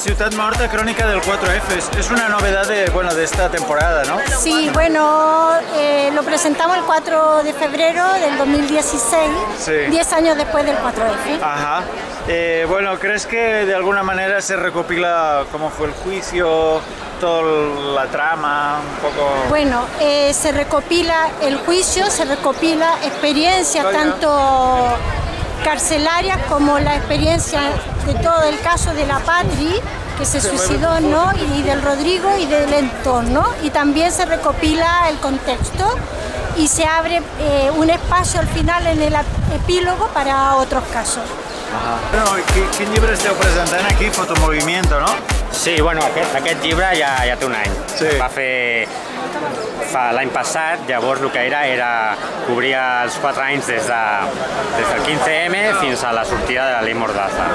Ciudad Morta, Crónica del 4F. Es, una novedad de, bueno, de esta temporada, ¿no? Sí, bueno, eh, lo presentamos el 4 de febrero del 2016, Sí. 10 años después del 4F. Ajá. Eh, bueno, ¿crees que de alguna manera se recopila cómo fue el juicio, toda la trama, un poco... Bueno, eh, se recopila el juicio, se recopila experiencias tanto carcelarias como la experiencia de todo el caso de la Patri, que se suicidó, ¿no? Y del Rodrigo y del entorno. Y también se recopila el contexto y se abre eh, un espacio al final en el epílogo para otros casos. Bueno, qui- quin llibre esteu presentant aquí? Fotomovimiento, no? Sí, bueno, aquest, aquest llibre ja, ja té un any. Sí. Va fer fa l'any passat, llavors el que era era cobrir els 4 anys des, de, des del 15M fins a la sortida de la llei Mordaza.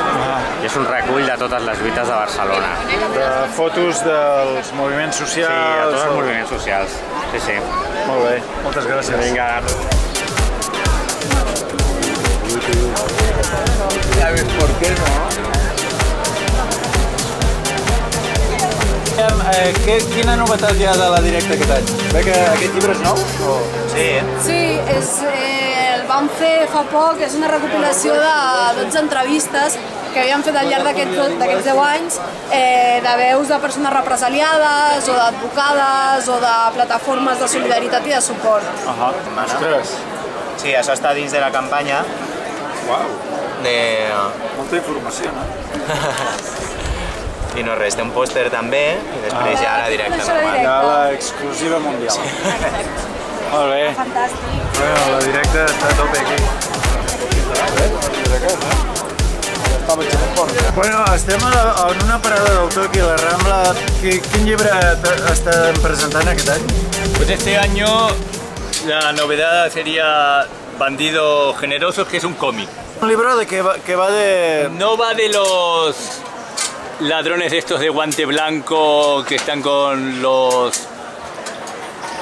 I és un recull de totes les lluites de Barcelona. De fotos dels moviments Sí, socials... a tots o- els moviments socials. Sí, sí. Molt bé, moltes gràcies. Vinga. Eh, què, quina novetat hi ha de la directa aquest any? Bé que aquest llibre és nou? O... Sí, eh? Sí, és, eh, el vam fer fa poc, és una recopilació de 12 entrevistes que havíem fet al llarg d'aquests d'aquests 10 anys eh, de veus de persones represaliades o d'advocades o de plataformes de solidaritat i de suport. Ahà. Ostres, Sí, això està dins de la campanya uau, de... molta informació, no? i no res, té un pòster també i després ja la directa la normal. Hi ha l'exclusiva mundial. Molt bé. Fantàstic. Bueno, la directa està a tope aquí. Bueno, estem a, la- en una parada d'autor aquí a la Rambla. Qui, quin llibre estan presentant aquest any? Pues este año la novedad sería Bandidos Generosos, que es un cómic. Un libro de que va, que va de... No va de los ladrones estos de guante blanco que están con los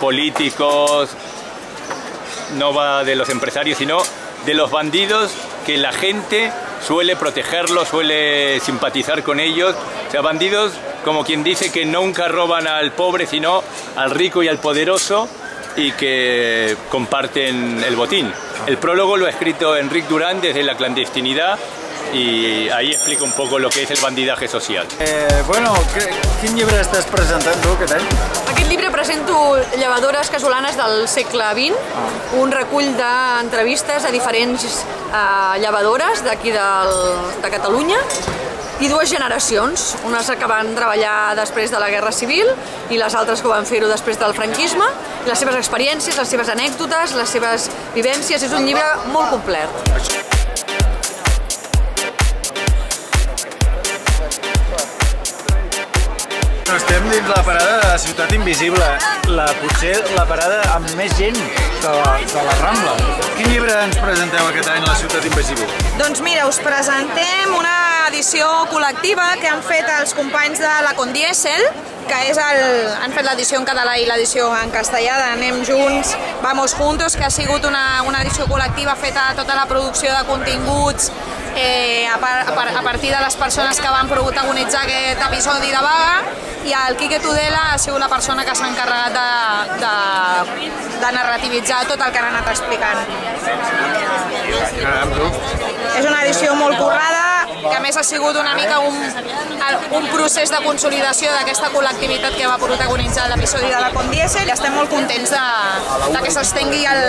políticos, no va de los empresarios, sino de los bandidos que la gente suele protegerlos, suele simpatizar con ellos. O sea, bandidos como quien dice que nunca roban al pobre, sino al rico y al poderoso y que comparten el botín. El prólogo lo ha escrito Enric Durán desde la clandestinidad y ahí explica un poco lo que es el bandidaje social. Eh, bueno, quin llibre estàs presentant tu aquest any? Aquest llibre presento llevadores casolanes del segle XX, un recull d'entrevistes a diferents eh, llevadores d'aquí del- de Catalunya i dues generacions, unes que van treballar després de la Guerra Civil i les altres que van fer-ho després del franquisme, les seves experiències, les seves anècdotes, les seves vivències, és un llibre molt complet. Estem dins la parada de la Ciutat Invisible, la, potser la parada amb més gent de la, de la Rambla. Quin llibre ens presenteu aquest any a la Ciutat Invisible? Doncs mira, us presentem una edició col·lectiva que han fet els companys de la Condiesel, que és el, han fet l'edició en català i l'edició en castellà de Anem Junts, Vamos Juntos, que ha sigut una, una edició col·lectiva feta tota la producció de continguts eh, a, par, a, par, a partir de les persones que van protagonitzar aquest episodi de vaga i el Quique Tudela ha sigut la persona que s'ha encarregat de, de, de narrativitzar tot el que han anat explicant. És una edició molt currada, que a més ha sigut una mica un, un procés de consolidació d'aquesta col·lectivitat que va protagonitzar l'episodi de la Condiesel i estem molt contents de, de que s'estengui el,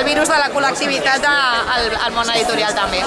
el virus de la col·lectivitat al, al món editorial també.